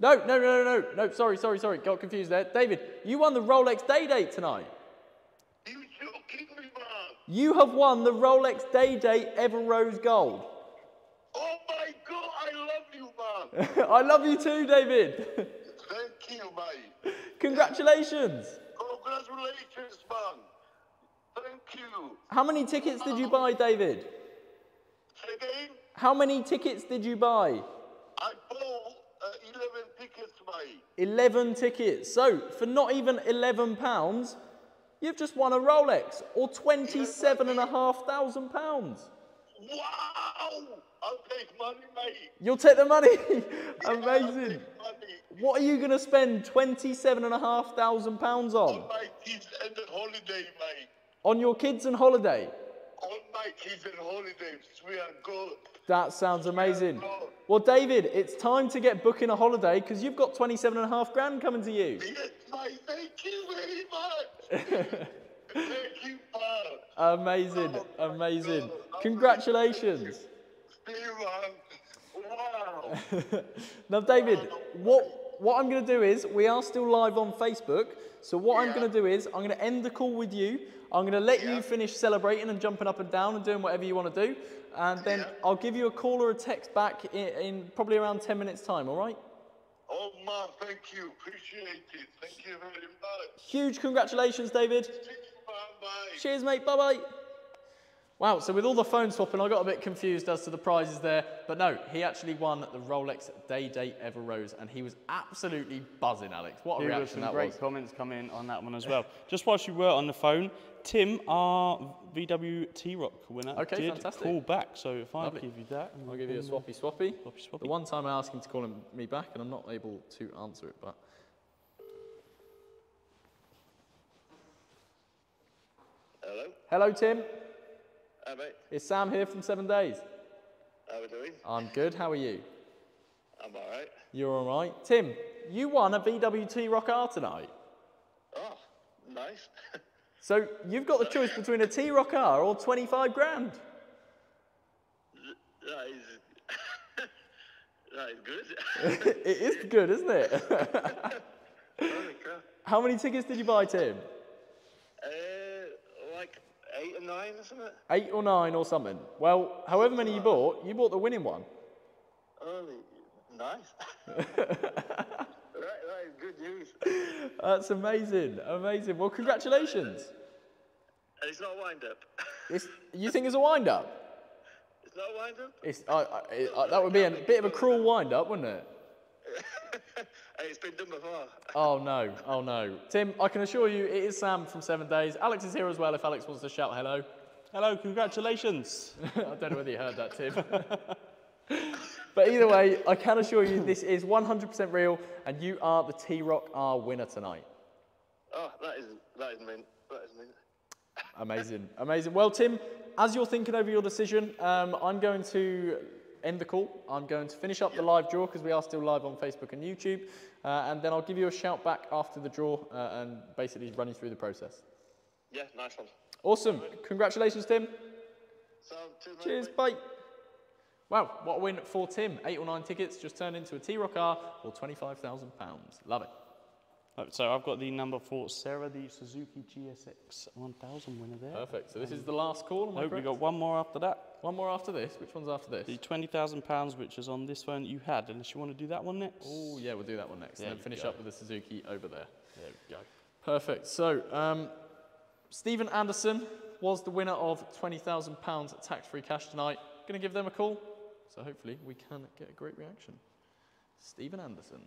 No, no, no, no, no, no. Sorry, sorry, sorry. Got confused there. David, you won the Rolex Day Date tonight. you joking me, man? You have won the Rolex Day Date Everose Gold. Oh my God, I love you, man. *laughs* I love you too, David. *laughs* Thank you, mate. Congratulations, man. Thank you. How many tickets did you buy, David? How many tickets did you buy? I bought uh, 11 tickets, mate. 11 tickets. So, for not even 11 pounds, you've just won a Rolex or 27,500 pounds. Wow! I'll take money, mate. You'll take the money. *laughs* *laughs* Amazing. money. What are you going to spend 27,500 pounds on? On my kids and the holiday, mate. On your kids and holiday? On my kids and holidays, we are good. That sounds amazing. Well, David, it's time to get booking a holiday because you've got 27 and a half grand coming to you. Yes, mate. Thank you very much. *laughs* Thank you, pal. Amazing, oh, amazing. Congratulations. See you, man. Wow. *laughs* Now, David, what, what I'm going to do is, we are still live on Facebook. So, what I'm going to do is, I'm going to end the call with you. I'm going to let Yeah. you finish celebrating and jumping up and down and doing whatever you want to do. And then Yeah. I'll give you a call or a text back in, in probably around 10 minutes' time, all right? oh, man, thank you. Appreciate it. Thank you very much. Huge congratulations, David. Bye-bye. Cheers, mate. Bye bye. Wow, so with all the phone swapping, I got a bit confused as to the prizes there. But no, he actually won the Rolex Day Date Everose, and he was absolutely buzzing, Alex. What a There reaction some that great was. comments coming in on that one as well. Just whilst you were on the phone, Tim, our VW T-Roc winner, Okay, did fantastic. call back. So if I Lovely. give you that, I'll give you a swappy swappy. Swappy swappy. The one time I asked him to call him, me back, and I'm not able to answer it, but. Hello. Hello, Tim. Hi, mate. It's Sam here from Seven Days. How are we doing? I'm good. How are you? I'm all right. You're all right. Tim, you won a VW T-Roc R tonight. Oh, nice. *laughs* So you've got the choice between a T-Roc R or 25 grand. that is. *laughs* that is good. *laughs* it is good, isn't it? Holy crap. How many tickets did you buy, Tim? Uh, like eight or nine or something. Eight or nine or something. Well, however many you bought, you bought the winning one. Holy, nice. *laughs* right, that is good news. That's amazing, amazing. Well, congratulations. And it's not a wind up. It's, you think it's a wind up? it's not a wind up. It's, it- that would be a bit of a cruel wind up, wouldn't it? It's been done before. *laughs* Oh no, oh no. Tim, I can assure you it is Sam from Seven Days. Alex is here as well if Alex wants to shout hello. Hello, congratulations. *laughs* I don't know whether you heard that, Tim. *laughs* but either way, I can assure you this is 100% real and you are the T-Roc R winner tonight. Oh, that is that is mint. That is mint. Amazing, amazing. Well, Tim, as you're thinking over your decision, um, I'm going to end the call. I'm going to finish up the live draw because we are still live on Facebook and YouTube. Uh, and then I'll give you a shout back after the draw uh, and basically run you through the process. Yeah, nice one. Awesome. Congratulations, Tim. So, cheers, bye. Wow, what a win for Tim. Eight or nine tickets just turned into a T-Roc R or £25,000. Love it. Uh, So I've got the number for Sarah, the Suzuki GSX 1000 winner there. Perfect. So this is the last call. Am I Nope, we got one more after that. one more after this. Which one's after this? The £20,000, which is on this phone that you had, unless you want to do that one next. Oh, yeah, we'll do that one next. There and then finish go. up with the Suzuki over there. There we go. Perfect. So, um, Stephen Anderson was the winner of £20,000 tax-free cash tonight. Going to give them a call. So hopefully we can get a great reaction. Stephen Anderson.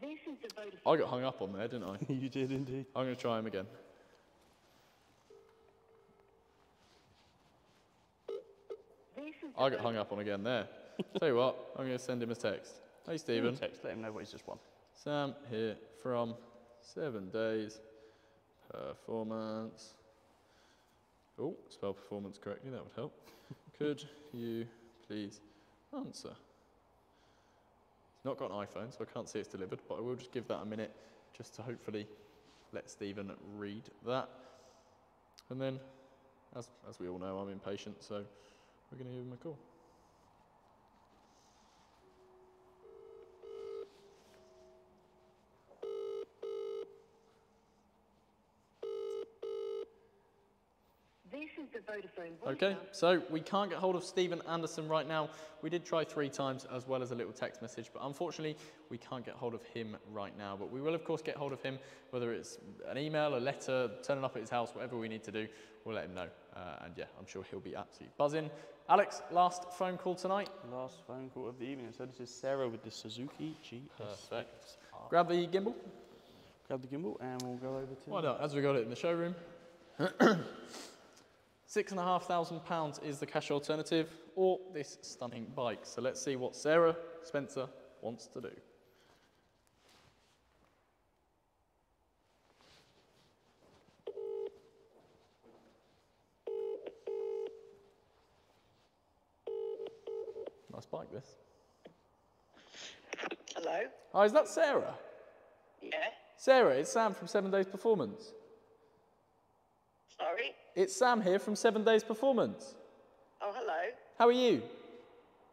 This is the Vodafone. I got hung up on there, didn't I? *laughs* you did indeed. I'm going to try him again. This is the I got hung up on again there. *laughs* Tell you what, I'm going to send him a text. Hey, Stephen. Text, let him know what he's just won. Sam here from Seven Days Performance. Oh, spell performance correctly, that would help. *laughs* Could you please answer? Not got an iPhone, so I can't see it's delivered, but I will just give that a minute just to hopefully let Stephen read that. And then, as, as we all know, I'm impatient, so we're going to give him a call. This is the Vodafone. Okay, so we can't get hold of Stephen Anderson right now. We did try three times as well as a little text message, but unfortunately we can't get hold of him right now. But we will, of course, get hold of him, whether it's an email, a letter, turning up at his house, whatever we need to do, we'll let him know. Uh, and yeah, I'm sure he'll be absolutely buzzing. Alex, last phone call tonight. Last phone call of the evening. So this is Sarah with the Suzuki GS. Perfect. Grab the gimbal. Grab the gimbal and we'll go over to. Why not? As we got it in the showroom. *coughs* *coughs* Six and a half thousand pounds is the cash alternative, or this stunning bike. So let's see what Sarah Spencer wants to do. Nice bike, this. Hello? Hi, is that Sarah? Yeah? Sarah, it's Sam from Seven Days Performance. Sorry? It's Sam here from Seven Days Performance. Oh, hello. How are you?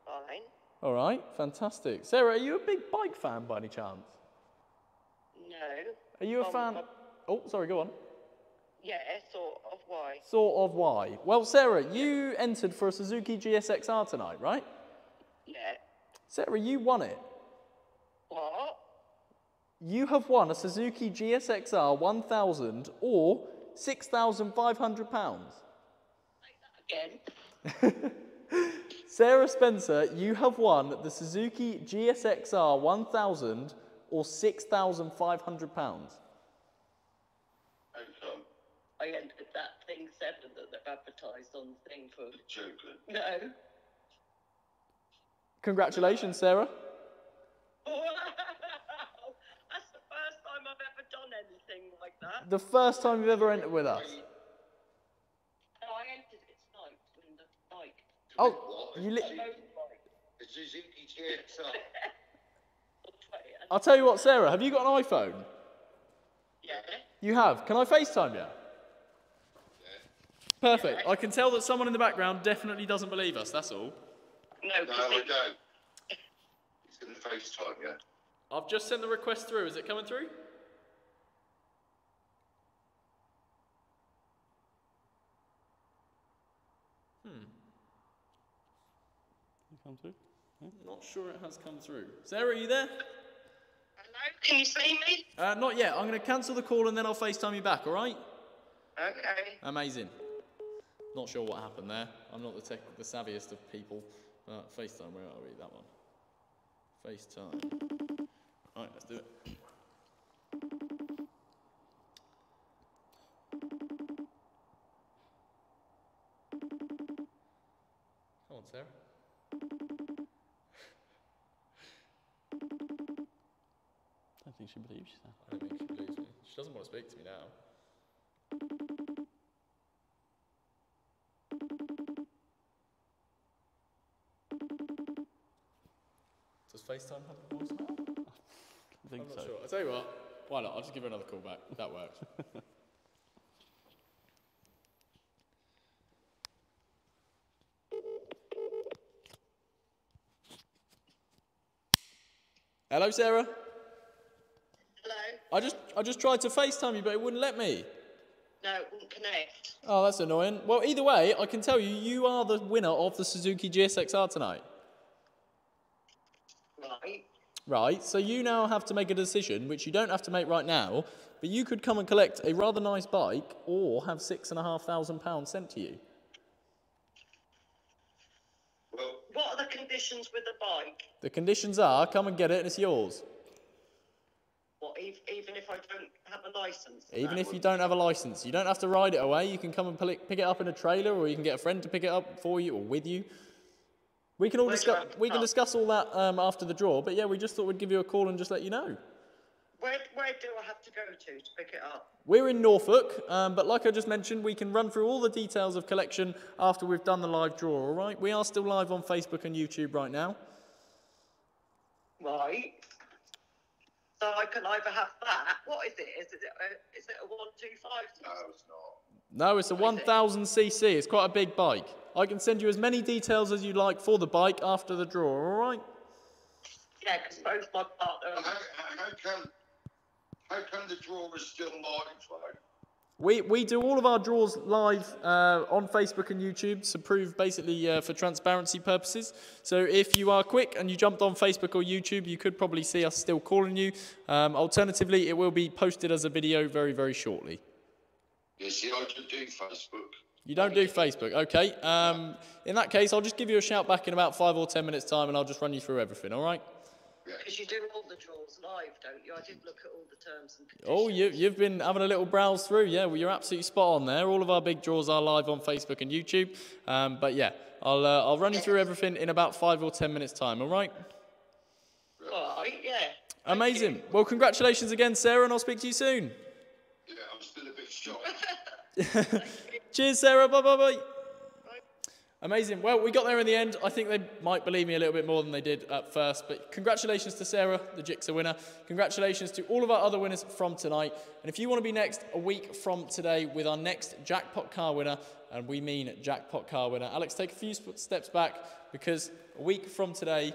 Fine. All right, fantastic. Sarah, are you a big bike fan by any chance? No. Are you a Um, fan? Oh, sorry, go on. Yeah, sort of. Why? Sort of why? Well, Sarah, you entered for a Suzuki GSXR tonight, right? Yeah. Sarah, you won it. What? You have won a Suzuki GSXR 1000 or £6,500. Again? *laughs* Sarah Spencer, you have won the Suzuki GSXR 1000 or £6,500. How come? I entered that thing seven that they've advertised on the thing for. Joking. No. Congratulations, Sarah. *laughs* Wow! That's the first time I've ever done anything like that. The first time you've ever entered with us. No, I entered it tonight in the bike. Oh, you li- Motorbike. The Suzuki GXR. *laughs* I'll tell you what, Sarah, have you got an iPhone? Yeah. You have. Can I FaceTime you? Perfect. I can tell that someone in the background definitely doesn't believe us, that's all. No, No, 'cause I it- don't. He's going to FaceTime you. I've just sent the request through. Is it coming through? You come through? Not sure it has come through. Sarah, are you there? Hello? Can you see me? Uh, not yet. I'm going to cancel the call and then I'll FaceTime you back, all right? Okay. Amazing. Not sure what happened there. I'm not the tech, the savviest of people. But FaceTime, where are we? That one. FaceTime. Right, let's do it. Come on, Sarah. She believes you. I don't think she believes me. She doesn't want to speak to me now. Does FaceTime have a voice? I think I'm not so. sure. I'll tell you what, why not? I'll just give her another call back. That works. *laughs* Hello, Sarah. I just tried to FaceTime you, but it wouldn't let me. No, it won't connect. Oh, that's annoying. Well, either way, I can tell you, you are the winner of the Suzuki GSXR tonight. Right. Right, so you now have to make a decision, which you don't have to make right now, but you could come and collect a rather nice bike or have six and a half thousand pounds sent to you. Well, What are the conditions with the bike? The conditions are come and get it and it's yours. Even if I don't have a license? Even if you don't have a license, you don't have to ride it away. You can come and pick pick it up in a trailer, or you can get a friend to pick it up for you or with you. We can all Where discuss. We can discuss all that um, after the draw. But yeah, we just thought we'd give you a call and just let you know. Where, where do I have to go to to pick it up? We're in Norfolk, um, but like I just mentioned, we can run through all the details of collection after we've done the live draw. All right? We are still live on Facebook and YouTube right now. Right. So I can either have that. What is it? Is it a, is it a one two five? no, it's not. No, it's a 1000cc. It's quite a big bike. I can send you as many details as you like for the bike after the draw. All right? Yeah, because both my partner. How, how, how come? How come the draw is still live, though? We, we do all of our draws live uh, on Facebook and YouTube to prove basically uh, for transparency purposes. So if you are quick and you jumped on Facebook or YouTube, you could probably see us still calling you. Um, alternatively, it will be posted as a video very, very shortly. I can do Facebook. You don't do Facebook, okay? Um, in that case, I'll just give you a shout back in about five or ten minutes' time and I'll just run you through everything, all right? Because you do all the draws live, don't you? I did look at all the terms and conditions. Oh, you, you've been having a little browse through. Yeah, well, you're absolutely spot on there. All of our big draws are live on Facebook and YouTube. Um, but yeah, I'll, uh, I'll run you through everything in about five or ten minutes' time, all right? All right, yeah. Amazing. Well, congratulations again, Sarah, and I'll speak to you soon. Yeah, I'm still a bit shocked. *laughs* *laughs* Cheers, Sarah. Bye bye bye. Amazing. Well, we got there in the end. I think they might believe me a little bit more than they did at first. But congratulations to Sarah, the Gixxer winner. Congratulations to all of our other winners from tonight. And if you want to be next a week from today with our next jackpot car winner, and we mean jackpot car winner, Alex, take a few steps back because a week from today,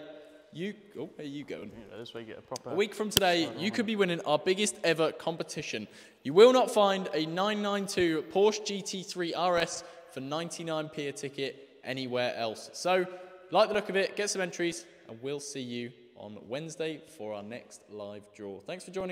you. Oh, where are you going? Yeah, this way you get a proper. A week from today, you could be winning our biggest ever competition. You will not find a 992 Porsche GT3 RS for 99p a ticket anywhere else. So, like the look of it, get some entries, and we'll see you on Wednesday for our next live draw. Thanks for joining.